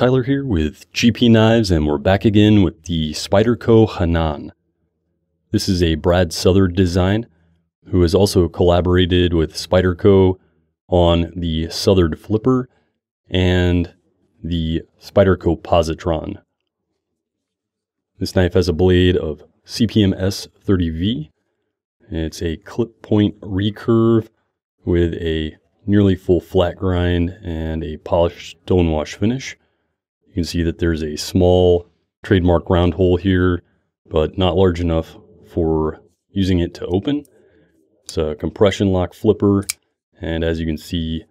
Tyler here with GP Knives and we're back again with the Spyderco Hanan. This is a Brad Southard design who has also collaborated with Spyderco on the Southard Flipper and the Spyderco Positron. This knife has a blade of CPM S30V. It's a clip point recurve with a nearly full flat grind and a polished stonewash finish. You can see that there's a small trademark round hole here, but not large enough for using it to open. It's a compression lock flipper, and as you can see,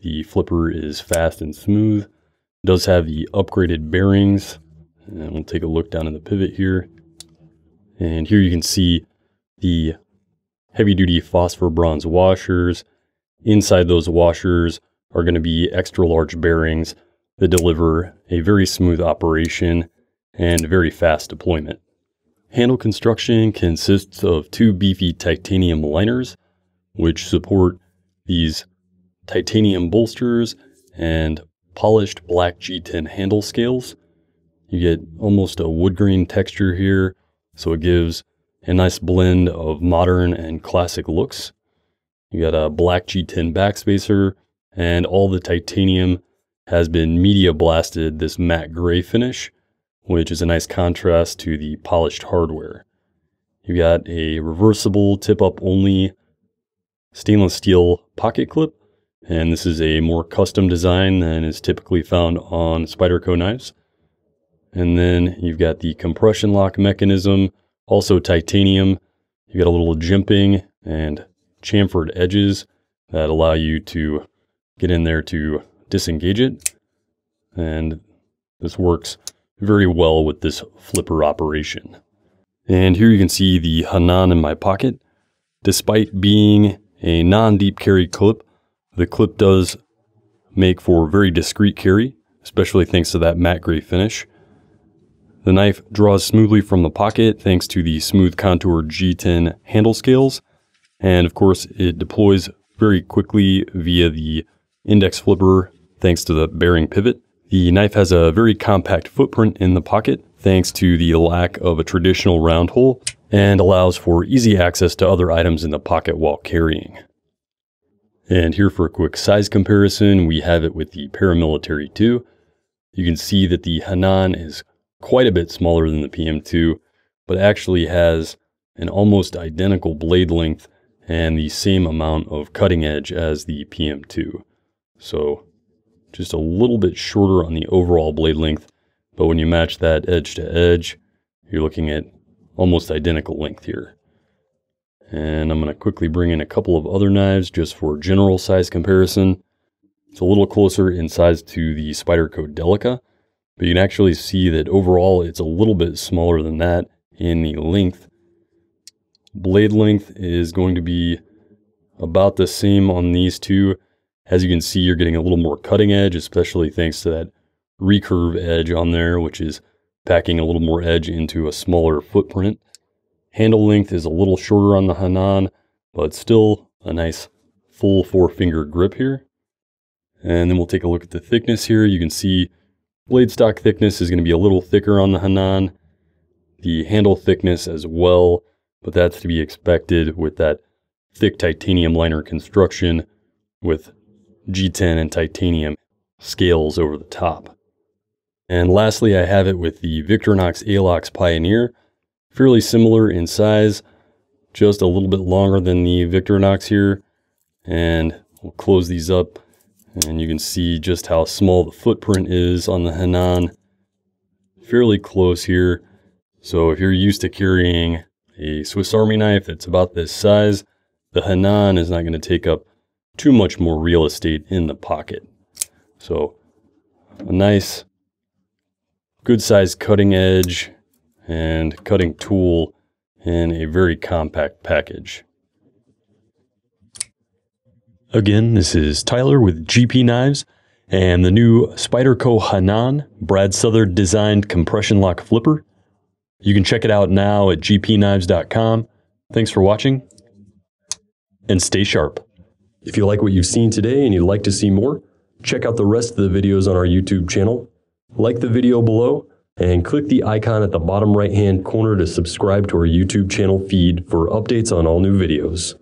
the flipper is fast and smooth. It does have the upgraded bearings, and we'll take a look down in the pivot here. And here you can see the heavy duty phosphor bronze washers. Inside those washers are going to be extra large bearings that deliver a very smooth operation and very fast deployment. Handle construction consists of two beefy titanium liners, which support these titanium bolsters and polished black G10 handle scales. You get almost a wood grain texture here, so it gives a nice blend of modern and classic looks. You got a black G10 backspacer, and all the titanium has been media blasted this matte gray finish, which is a nice contrast to the polished hardware. You've got a reversible tip up only stainless steel pocket clip, and this is a more custom design than is typically found on Spyderco knives. And then you've got the compression lock mechanism, also titanium. You've got a little jimping and chamfered edges that allow you to get in there to disengage it. And this works very well with this flipper operation. And here you can see the Hanan in my pocket. Despite being a non-deep carry clip, the clip does make for very discreet carry, especially thanks to that matte gray finish. The knife draws smoothly from the pocket thanks to the smooth contour G10 handle scales. And of course, it deploys very quickly via the index flipper thanks to the bearing pivot. The knife has a very compact footprint in the pocket thanks to the lack of a traditional round hole and allows for easy access to other items in the pocket while carrying. And here for a quick size comparison, we have it with the Paramilitary 2. You can see that the Hanan is quite a bit smaller than the PM2, but actually has an almost identical blade length and the same amount of cutting edge as the PM2. So just a little bit shorter on the overall blade length, but when you match that edge to edge, you're looking at almost identical length here. And I'm going to quickly bring in a couple of other knives just for general size comparison. It's a little closer in size to the Spyderco Delica, but you can actually see that overall it's a little bit smaller than that in the length. Blade length is going to be about the same on these two. As you can see, you're getting a little more cutting edge, especially thanks to that recurve edge on there, which is packing a little more edge into a smaller footprint. Handle length is a little shorter on the Hanan, but still a nice full four finger grip here. And then we'll take a look at the thickness here. You can see Blade stock thickness is going to be a little thicker on the Hanan. The handle thickness as well, but that's to be expected with that thick titanium liner construction with G10 and titanium scales over the top. And lastly, I have it with the Victorinox Alox Pioneer. Fairly similar in size, just a little bit longer than the Victorinox here. And we'll close these up and you can see just how small the footprint is on the Hanan. Fairly close here. So if you're used to carrying a Swiss Army knife that's about this size, the Hanan is not going to take up too much more real estate in the pocket. So a nice, good sized cutting edge and cutting tool in a very compact package. Again, this is Tyler with GP Knives and the new Spyderco Hanan Brad Southard designed compression lock flipper. You can check it out now at gpknives.com. Thanks for watching and stay sharp. If you like what you've seen today and you'd like to see more, check out the rest of the videos on our YouTube channel. like the video below, and click the icon at the bottom right hand corner to subscribe to our YouTube channel feed for updates on all new videos.